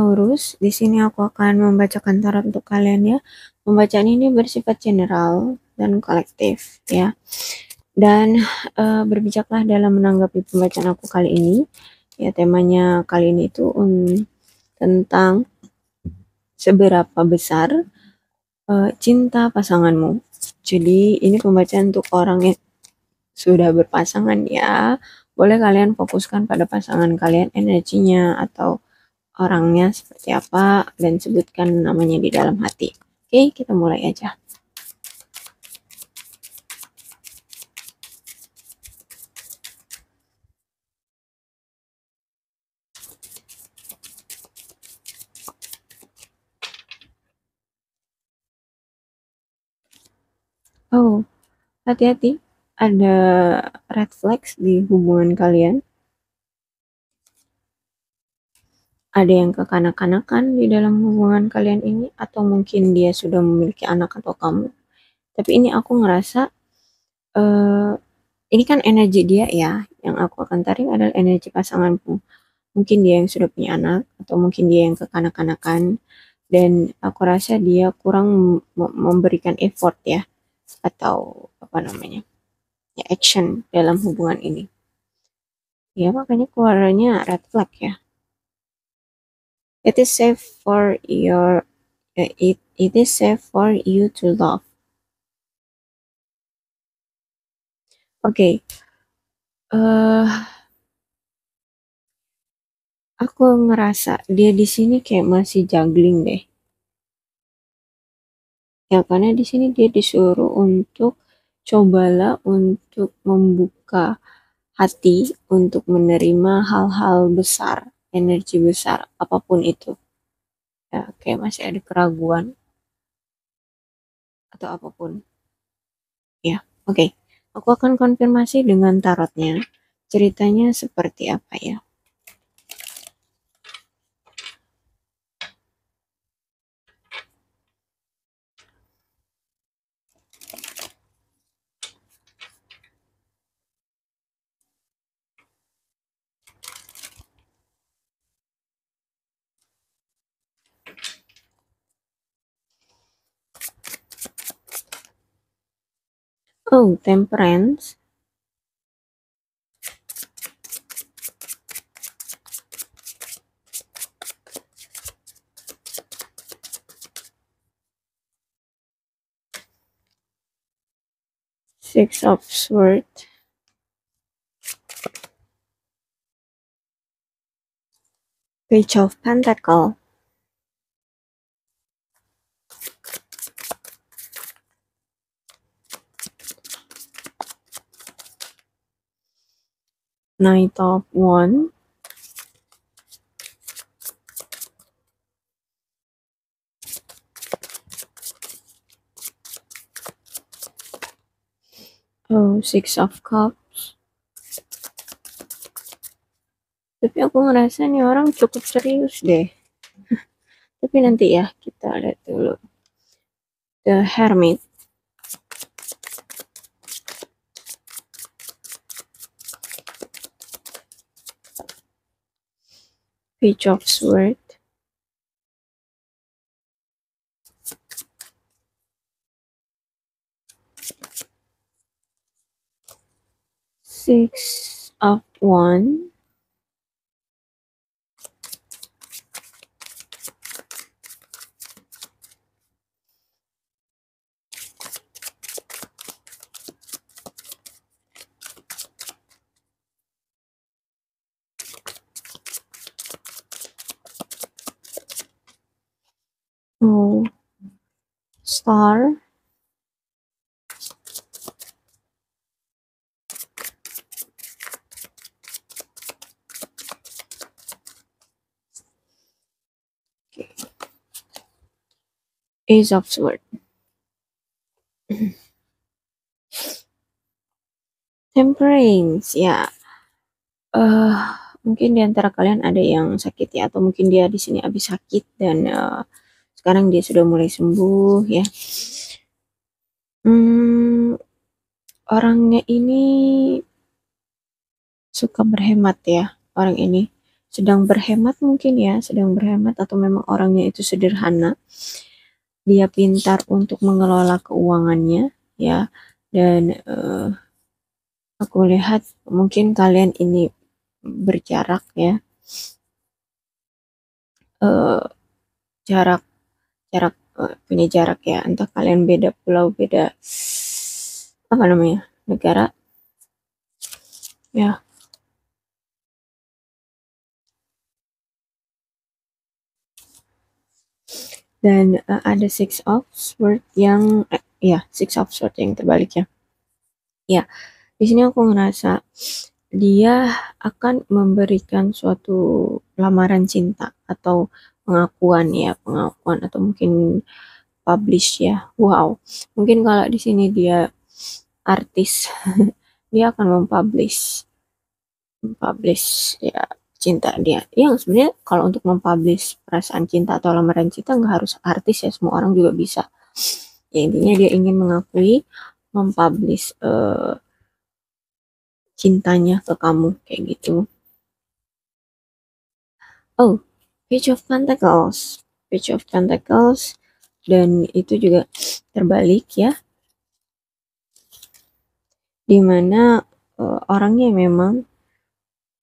Taurus, di sini aku akan membacakan tarot untuk kalian ya. Pembacaan ini bersifat general dan kolektif ya. Dan uh, berbijaklah dalam menanggapi pembacaan aku kali ini. Ya, temanya kali ini itu um, tentang seberapa besar uh, cinta pasanganmu. Jadi ini pembacaan untuk orang yang sudah berpasangan ya. Boleh kalian fokuskan pada pasangan kalian energinya atau orangnya seperti apa dan sebutkan namanya di dalam hati. Oke, kita mulai aja. Oh, hati-hati. Ada red flags di hubungan kalian ada yang kekanak-kanakan di dalam hubungan kalian ini atau mungkin dia sudah memiliki anak atau kamu. Tapi ini aku ngerasa uh, ini kan energi dia ya yang aku akan tarik adalah energi pasanganku. Mungkin dia yang sudah punya anak atau mungkin dia yang kekanak-kanakan. Dan aku rasa dia kurang memberikan effort ya atau apa namanya ya action dalam hubungan ini. Ya makanya keluarnya red flag ya It is safe for your uh, it, it is safe for you to love. Oke. Okay. Uh, aku ngerasa dia di sini kayak masih juggling deh. Ya karena di sini dia disuruh untuk cobalah untuk membuka hati untuk menerima hal-hal besar energi besar apa pun itu. Ya kayak masih ada keraguan atau apa pun. Ya oke. Okay. aku akan konfirmasi dengan tarotnya. Ceritanya seperti apa ya Oh, temperance. Six of Swords. Page of Pentacle. Knight of one Oh, Six of Cups. Tapi aku ngerasa nih orang cukup serius deh. Tapi nanti ya kita lihat dulu. The Hermit. Page of Swords. Six of One. Star. Okay. Ace of sword. Temperance, ya. Uh, mungkin di antara kalian ada yang sakit ya, atau mungkin dia di sini habis sakit dan uh, sekarang dia sudah mulai sembuh ya hmm, orangnya ini suka berhemat ya orang ini sedang berhemat mungkin ya, sedang berhemat atau memang orangnya itu sederhana. Dia pintar untuk mengelola keuangannya ya dan uh, aku lihat mungkin kalian ini berjarak ya. Uh, jarak jarak uh, punya jarak ya. Entah kalian beda pulau beda apa namanya negara. Ya. Dan uh, ada six of sword yang eh, ya six of sword yang terbalik ya. Ya di sini aku ngerasa dia akan memberikan suatu lamaran cinta atau pengakuan ya pengakuan atau mungkin publish ya. Wow. Mungkin kalau di sini dia artis dia akan mempublish mempublish ya cinta dia. Yang sebenarnya kalau untuk mempublish perasaan cinta atau lamaran cinta nggak harus artis ya semua orang juga bisa. Ya intinya dia ingin mengakui mempublish uh, cintanya ke kamu kayak gitu. Oh page of pentacles. Page of pentacles. Dan itu juga terbalik ya. Di mana uh, orangnya memang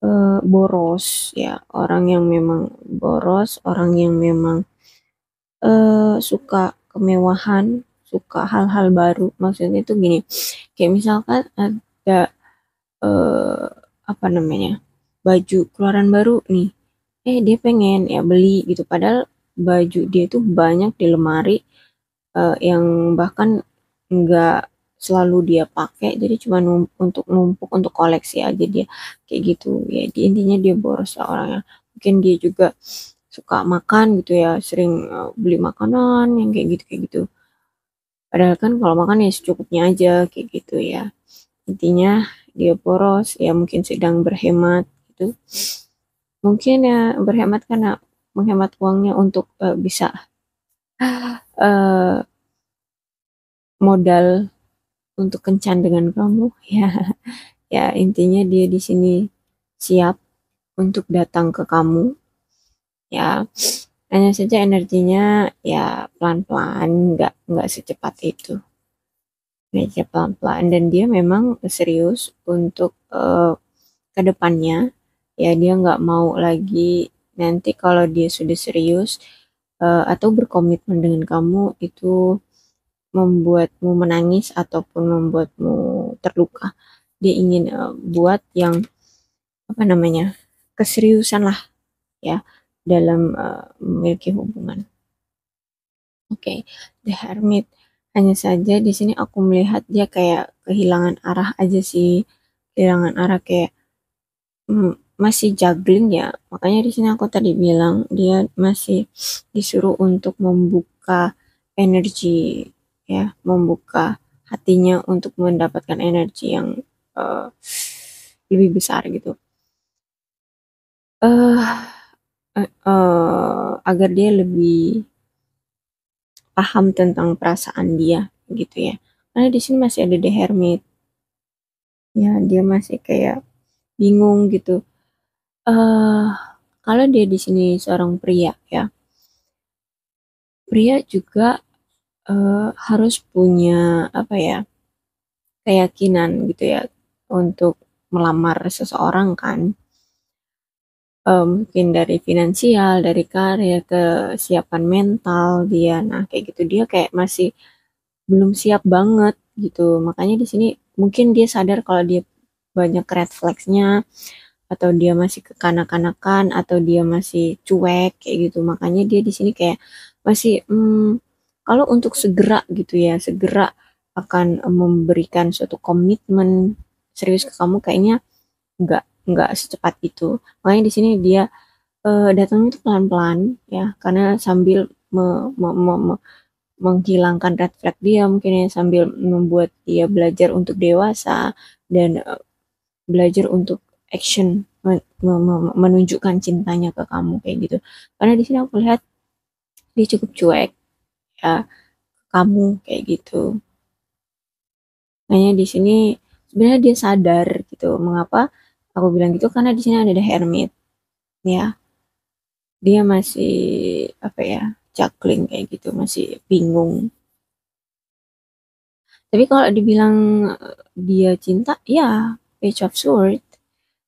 uh, boros ya, orang yang memang boros, orang yang memang uh, suka kemewahan, suka hal-hal baru. Maksudnya itu gini, kayak misalkan ada uh, apa namanya baju keluaran baru nih, eh dia pengen ya beli gitu, padahal baju dia itu banyak di lemari uh, yang bahkan enggak selalu dia pakai. Jadi cuma num untuk numpuk untuk koleksi aja dia kayak gitu. Ya di intinya dia boros lah orangnya. Mungkin dia juga suka makan gitu ya sering uh, beli makanan yang kayak gitu kayak gitu. Padahal kan kalau makan ya secukupnya aja kayak gitu ya. Intinya dia boros ya mungkin sedang berhemat gitu mungkin ya berhemat karena menghemat uangnya untuk uh, bisa uh, modal untuk kencan dengan kamu. Ya ya intinya dia di sini siap untuk datang ke kamu. Ya hanya saja energinya ya pelan-pelan nggak nggak secepat itu. Aja pelan-pelan dan dia memang serius untuk uh, ke depannya ya dia nggak mau lagi nanti kalau dia sudah serius uh, atau berkomitmen dengan kamu itu membuatmu menangis ataupun membuatmu terluka. Dia ingin uh, buat yang apa namanya keseriusan lah ya dalam uh, memiliki hubungan. Oke, okay. The Hermit. Hanya saja di sini aku melihat dia kayak kehilangan arah aja sih, kehilangan arah kayak hmm, masih juggling ya. Makanya di sini aku tadi bilang dia masih disuruh untuk membuka energi ya membuka hatinya untuk mendapatkan energi yang uh, lebih besar gitu. Uh, uh, uh, agar dia lebih paham tentang perasaan dia gitu ya. Karena di sini masih ada the hermit. Ya dia masih kayak bingung gitu uh, kalau dia di sini seorang pria ya. Pria juga uh, harus punya apa ya keyakinan gitu ya untuk melamar seseorang kan. Uh, mungkin dari finansial dari karir kesiapan mental dia. Nah kayak gitu. Dia kayak masih belum siap banget gitu. Makanya di sini mungkin dia sadar kalau dia banyak red flagsnya atau dia masih kekanak-kanakan atau dia masih cuek kayak gitu makanya dia di sini kayak masih hmm, kalau untuk segera gitu ya, segera akan memberikan suatu komitmen serius ke kamu kayaknya nggak nggak secepat itu. Makanya di sini dia uh, datangnya itu pelan-pelan ya, karena sambil me, me, me, me, menghilangkan red flag dia mungkin ya sambil membuat dia belajar untuk dewasa dan uh, belajar untuk action menunjukkan cintanya ke kamu kayak gitu. Karena di sini aku lihat dia cukup cuek ya kamu kayak gitu. Makanya di sini sebenarnya dia sadar gitu. Mengapa aku bilang gitu? Karena di sini ada the hermit. ya dia masih apa ya juggling kayak gitu masih bingung tapi kalau dibilang dia cinta ya page of sword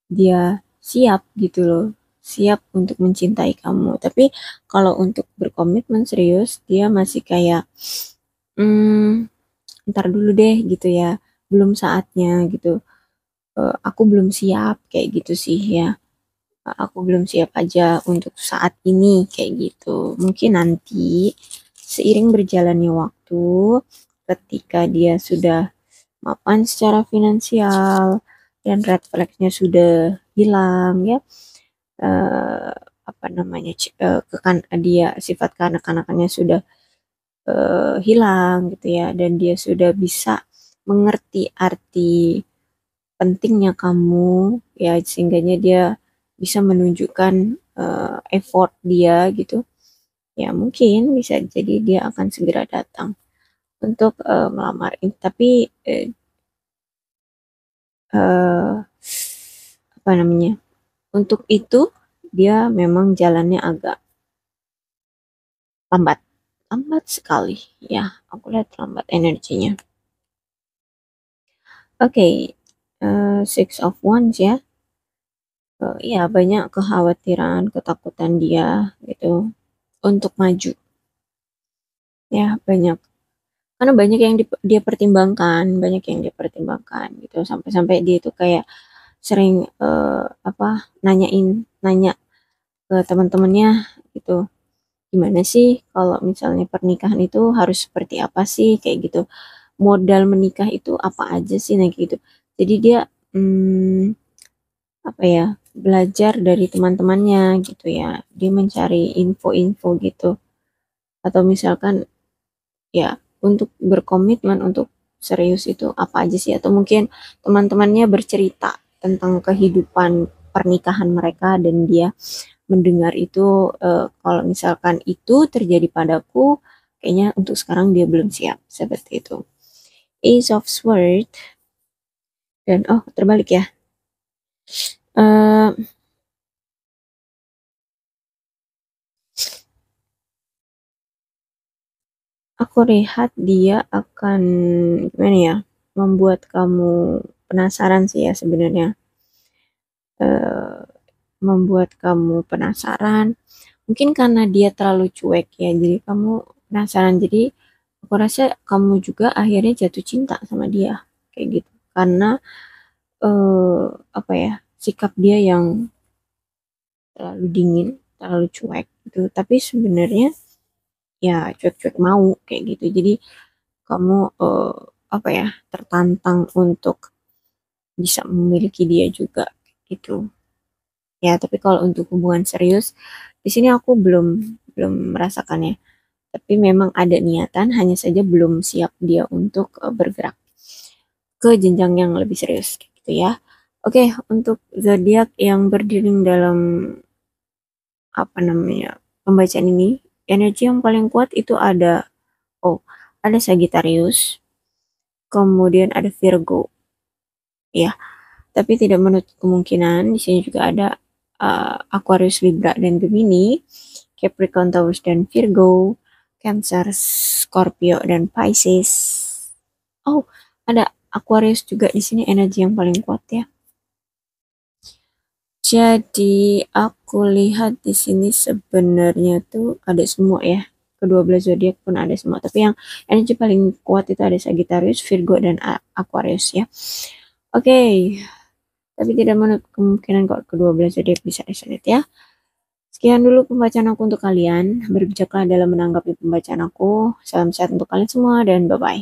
dia siap gitu loh siap untuk mencintai kamu. Tapi kalau untuk berkomitmen serius dia masih kayak hmm, ntar dulu deh gitu ya. Belum saatnya gitu. Uh, aku belum siap kayak gitu sih ya. Aku belum siap aja untuk saat ini kayak gitu. Mungkin nanti seiring berjalannya waktu ketika dia sudah mapan secara finansial dan red flagnya sudah hilang ya. Uh, apa namanya uh, kekan dia sifat kanak-kanakannya sudah uh, hilang gitu ya. Dan dia sudah bisa mengerti arti pentingnya kamu ya sehingganya dia bisa menunjukkan uh, effort dia gitu. Ya mungkin bisa jadi dia akan segera datang untuk uh, melamar. Tapi uh, uh, apa namanya untuk itu dia memang jalannya agak lambat. Lambat sekali. Ya aku lihat lambat energinya. Oke okay. uh, six of wands ya. Uh, ya banyak kekhawatiran ketakutan dia gitu. Untuk maju. Ya banyak karena banyak yang dia pertimbangkan banyak yang dia pertimbangkan gitu. Sampai-sampai dia itu kayak sering uh, apa nanyain nanya ke teman-temannya gitu. Gimana sih kalau misalnya pernikahan itu harus seperti apa sih? Kayak gitu. Modal menikah itu apa aja sih? Nah gitu. Jadi dia hmm, apa ya belajar dari teman-temannya gitu ya. Dia mencari info-info gitu. Atau misalkan ya untuk berkomitmen untuk serius itu apa aja sih? Atau mungkin teman-temannya bercerita tentang kehidupan pernikahan mereka dan dia mendengar itu uh, kalau misalkan itu terjadi padaku kayaknya untuk sekarang dia belum siap seperti itu. Ace of Sword dan oh terbalik ya. Uh, aku lihat dia akan gimana ya membuat kamu penasaran sih ya sebenarnya. Uh, membuat kamu penasaran. Mungkin karena dia terlalu cuek ya jadi kamu penasaran. Jadi aku rasa kamu juga akhirnya jatuh cinta sama dia kayak gitu. Karena uh, apa ya sikap dia yang terlalu dingin terlalu cuek gitu. Tapi sebenarnya ya cuek-cuek mau kayak gitu. Jadi kamu uh, apa ya tertantang untuk bisa memiliki dia juga gitu. Ya tapi kalau untuk hubungan serius di sini aku belum belum merasakannya tapi memang ada niatan hanya saja belum siap dia untuk uh, bergerak ke jenjang yang lebih serius gitu ya. Oke untuk zodiak yang berdiri dalam apa namanya pembacaan ini energi yang paling kuat itu ada oh ada Sagittarius kemudian ada Virgo ya tapi tidak menutup kemungkinan di sini juga ada uh, Aquarius, Libra, dan Gemini, Capricorn, Taurus, dan Virgo, Cancer, Scorpio, dan Pisces. Oh, ada Aquarius juga di sini energi yang paling kuat ya. Jadi aku lihat di sini sebenarnya tuh ada semua ya. Kedua belas zodiak pun ada semua. Tapi yang energi paling kuat itu ada Sagittarius, Virgo, dan Aquarius ya. Oke, okay. tapi tidak menutup kemungkinan kok kedua belah zodiak bisa resonate ya. Sekian dulu pembacaan aku untuk kalian. Berbijaklah dalam menanggapi pembacaan aku. Salam sehat untuk kalian semua dan bye-bye.